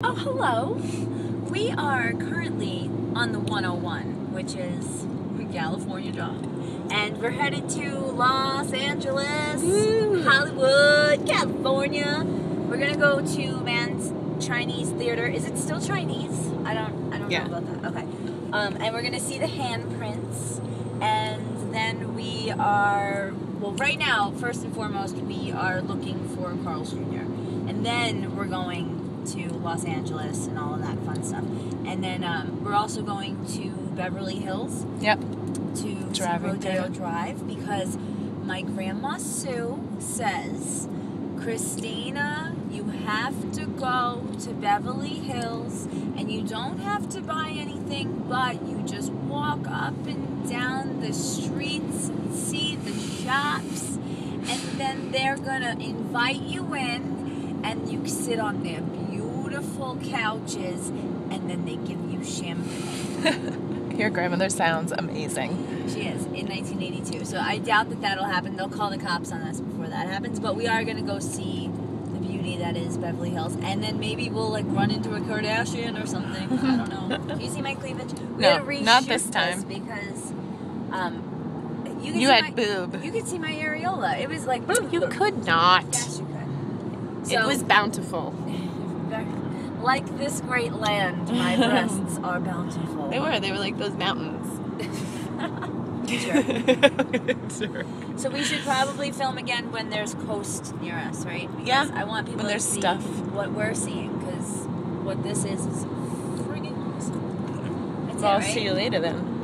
Oh, hello. We are currently on the 101, which is California Drive. And we're headed to Los Angeles, Woo. Hollywood, California. We're gonna go to Mann's Chinese Theater. Is it still Chinese? I don't I don't Yeah. know about that. Okay. Um, and we're gonna see the handprints. And then we are well right now, first and foremost, we are looking for Carl's Jr. And then we're going to Los Angeles and all of that fun stuff. And then um, we're also going to Beverly Hills Yep. to Driving Rodeo through. Drive because my grandma Sue says, Cristina, you have to go to Beverly Hills and you don't have to buy anything, but you just walk up and down the streets and see the shops, and then they're gonna invite you in and you sit on their beautiful couches and then they give you champagne. Your grandmother sounds amazing. She is in 1982. So I doubt that that'll happen. They'll call the cops on us before that happens. But we are going to go see the beauty that is Beverly Hills. And then maybe we'll like run into a Kardashian or something. I don't know. Do you see my cleavage? We No, not this time. because um, you, You had my, boob. You could see my areola. It was like You could not. Yes, you could. It was bountiful. Like this great land. My breasts are bountiful. They were. They were like those mountains. Sure. So we should probably film again when there's coast near us, right? Because Yeah, I want people when to there's see stuff. what we're seeing because what this is is freaking awesome. That's Well, I'll see you later then.